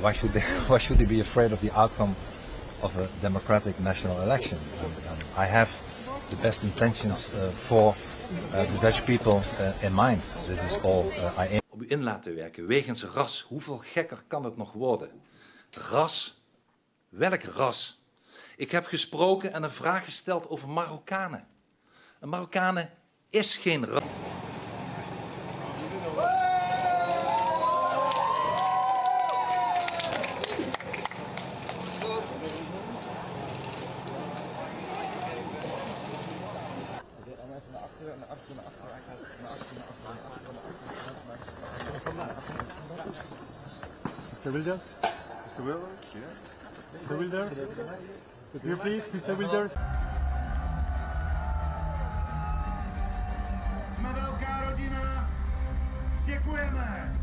why should they why should they be afraid of the outcome of a democratic national election? And, and I have the best intentions uh, for uh, the Dutch people uh, in mind. This is all uh, I u in laten werken wegens ras. Hoeveel gekker kan het nog worden? Ras? Welk ras? Ik heb gesproken en een vraag gesteld over Marokkanen. Een Marokkanen is geen ras. Mr. Wilders? Mr. Wilders? Yeah. Mr. Wilders? Here, please, Mr. Wilders. Jsme rodina. Děkujeme.